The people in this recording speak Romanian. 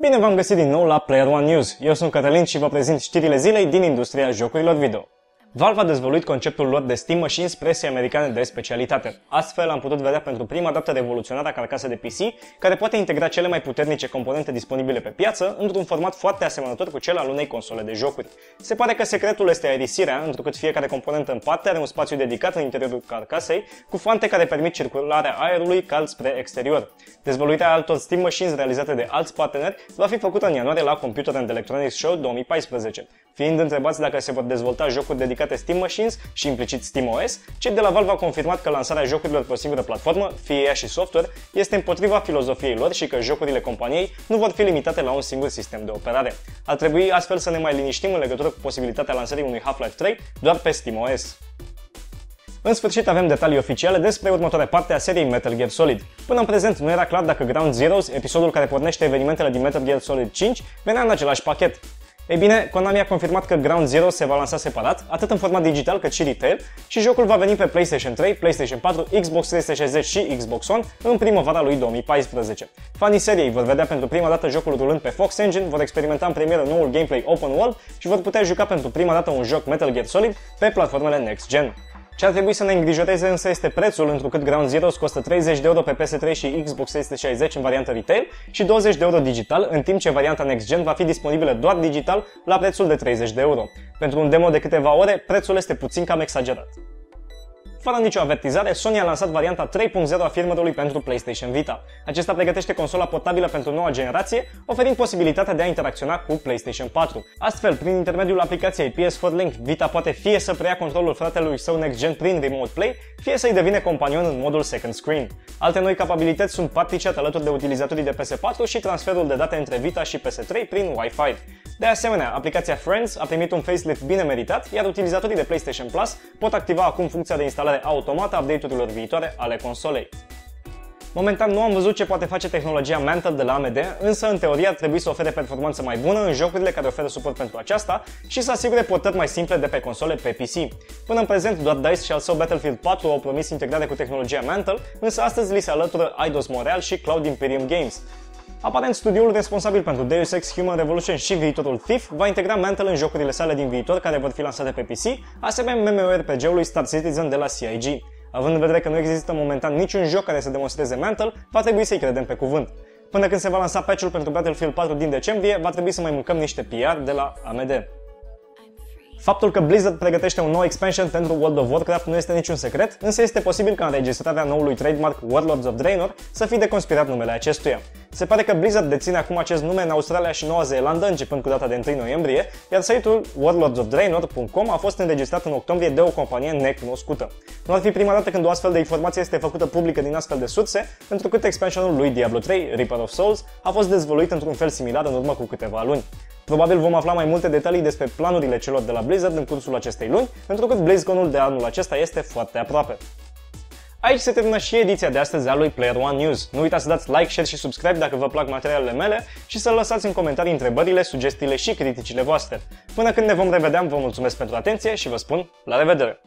Bine v-am găsit din nou la Player One News. Eu sunt Cătălin și vă prezint știrile zilei din industria jocurilor video. Valve a dezvoluit conceptul lor de Steam Machines presii americane de specialitate. Astfel am putut vedea pentru prima dată revoluționarea carcasă de PC, care poate integra cele mai puternice componente disponibile pe piață într-un format foarte asemănător cu cel al unei console de jocuri. Se pare că secretul este aerisirea, întrucât fiecare componentă în parte are un spațiu dedicat în interiorul carcasei, cu fante care permit circularea aerului cald spre exterior. Dezvoluirea altor Steam Machines realizate de alți parteneri va fi făcută în ianuarie la Computer and Electronics Show 2014. Fiind întrebați dacă se vor dezvolta jocuri dedicate Steam Machines și implicit SteamOS, cei de la Valve au confirmat că lansarea jocurilor pe o singură platformă, fie ea și software, este împotriva filozofiei lor și că jocurile companiei nu vor fi limitate la un singur sistem de operare. Ar trebui astfel să ne mai liniștim în legătură cu posibilitatea lansării unui Half-Life 3 doar pe SteamOS. În sfârșit avem detalii oficiale despre următoarea parte a seriei Metal Gear Solid. Până în prezent nu era clar dacă Ground Zeroes, episodul care pornește evenimentele din Metal Gear Solid 5, venea în același pachet. Ei bine, Konami a confirmat că Ground Zero se va lansa separat, atât în format digital cât și retail, și jocul va veni pe PlayStation 3, PlayStation 4, Xbox 360 și Xbox One în primăvara lui 2014. Fanii seriei vor vedea pentru prima dată jocul rulând pe Fox Engine, vor experimenta în premieră noul gameplay open world și vor putea juca pentru prima dată un joc Metal Gear Solid pe platformele next gen. Ce ar trebui să ne îngrijoreze însă este prețul, întrucât Ground Zeroes costă 30 de euro pe PS3 și Xbox 360 în variantă retail și 20 de euro digital, în timp ce varianta Next Gen va fi disponibilă doar digital la prețul de 30 de euro. Pentru un demo de câteva ore, prețul este puțin cam exagerat. Fără nicio avertizare, Sony a lansat varianta 3.0 a firmware-ului pentru PlayStation Vita. Acesta pregătește consola portabilă pentru noua generație, oferind posibilitatea de a interacționa cu PlayStation 4. Astfel, prin intermediul aplicației PS4 Link, Vita poate fie să preia controlul fratelui său Next Gen prin Remote Play, fie să-i devine companion în modul Second Screen. Alte noi capabilități sunt partichat alături de utilizatorii de PS4 și transferul de date între Vita și PS3 prin Wi-Fi. De asemenea, aplicația Friends a primit un facelift bine meritat, iar utilizatorii de PlayStation Plus pot activa acum funcția de instalare automată a update-urilor viitoare ale consolei. Momentan nu am văzut ce poate face tehnologia Mantle de la AMD, însă în teorie ar trebui să ofere performanță mai bună în jocurile care oferă suport pentru aceasta și să asigure portări mai simple de pe console pe PC. Până în prezent, doar DICE și al său Battlefield 4 au promis integrare cu tehnologia Mantle, însă astăzi li se alătură Eidos Montreal și Cloud Imperium Games. Aparent, studioul responsabil pentru Deus Ex Human Revolution și viitorul Thief va integra Mantle în jocurile sale din viitor care vor fi lansate pe PC, asemenea MMORPG-ului Star Citizen de la CIG. Având în vedere că nu există momentan niciun joc care să demonstreze Mantle, va trebui să-i credem pe cuvânt. Până când se va lansa patch-ul pentru Battlefield 4 din decembrie, va trebui să mai mâncăm niște PR de la AMD. Faptul că Blizzard pregătește un nou expansion pentru World of Warcraft nu este niciun secret, însă este posibil ca înregistrarea noului trademark Warlords of Draenor să fie deconspirat numele acestuia. Se pare că Blizzard deține acum acest nume în Australia și Noua Zeelandă începând cu data de 1 noiembrie, iar site-ul warlordsofdraenor.com a fost înregistrat în octombrie de o companie necunoscută. Nu ar fi prima dată când o astfel de informație este făcută publică din astfel de surse, pentru că expansionul lui Diablo 3, Reaper of Souls, a fost dezvăluit într-un fel similar în urmă cu câteva luni. Probabil vom afla mai multe detalii despre planurile celor de la Blizzard în cursul acestei luni, pentru că BlizzCon-ul de anul acesta este foarte aproape. Aici se termină și ediția de astăzi a lui Player One News. Nu uitați să dați like, share și subscribe dacă vă plac materialele mele și să lăsați în comentarii întrebările, sugestiile și criticile voastre. Până când ne vom revedea, vă mulțumesc pentru atenție și vă spun la revedere!